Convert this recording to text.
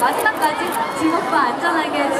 마지막까지 즐겁고 안전하게